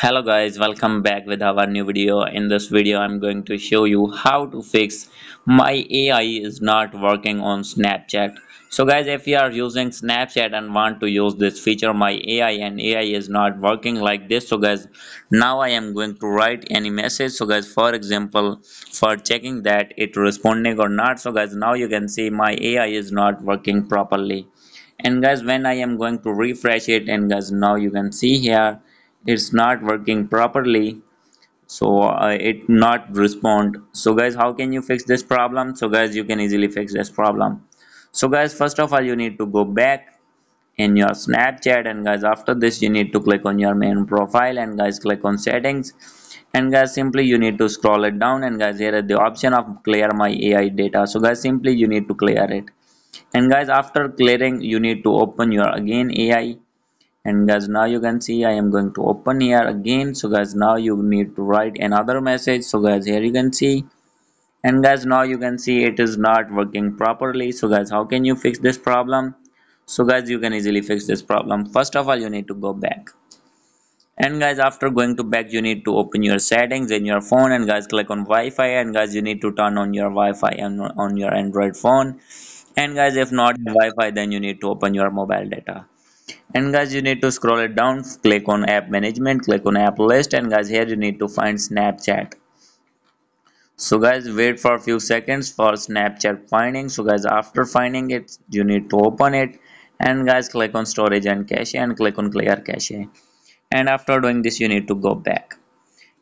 hello guys welcome back with our new video. In this video i'm going to show you how to fix my ai is not working on snapchat. So guys if you are using snapchat and want to use this feature my ai and ai is not working like this. So guys now i am going to write any message. So guys for example for checking that it responding or not. So guys now you can see my ai is not working properly. And guys when i am going to refresh it and guys now you can see here it's not working properly so uh, it not respond. So guys how can you fix this problem? So guys you can easily fix this problem. So guys first of all you need to go back in your snapchat and guys after this you need to click on your main profile and guys click on settings. And guys simply you need to scroll it down and guys here is the option of clear my ai data. So guys simply you need to clear it. And guys after clearing you need to open your again ai and guys now you can see I am going to open here again. So guys now you need to write another message. So guys here you can see. And guys now you can see it is not working properly. So guys how can you fix this problem? So guys you can easily fix this problem. First of all you need to go back. And guys after going to back you need to open your settings in your phone. And guys click on Wi-Fi. And guys you need to turn on your Wi-Fi on, on your Android phone. And guys if not Wi-Fi then you need to open your mobile data and guys you need to scroll it down click on app management click on app list and guys here you need to find snapchat. So guys wait for a few seconds for snapchat finding. So guys after finding it you need to open it. And guys click on storage and cache and click on clear cache. And after doing this you need to go back.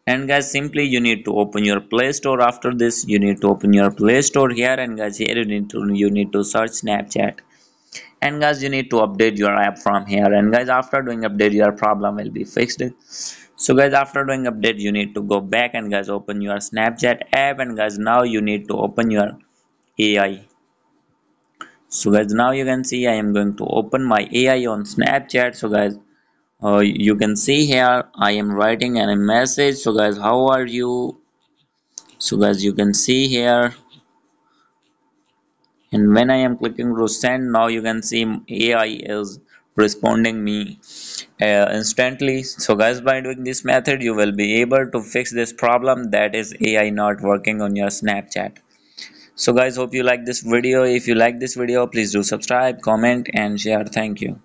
And guys simply you need to open your play store. After this you need to open your play store here. And guys here you need to you need to search snapchat and guys you need to update your app from here. And guys after doing update your problem will be fixed. So guys after doing update you need to go back and guys open your snapchat app. And guys now you need to open your ai so guys now you can see i am going to open my ai on snapchat. So guys uh, you can see here i am writing a message. So guys how are you? So guys you can see here and when I am clicking to send now you can see AI is responding me uh, instantly. So guys by doing this method you will be able to fix this problem that is AI not working on your Snapchat. So guys hope you like this video. If you like this video please do subscribe comment and share. Thank you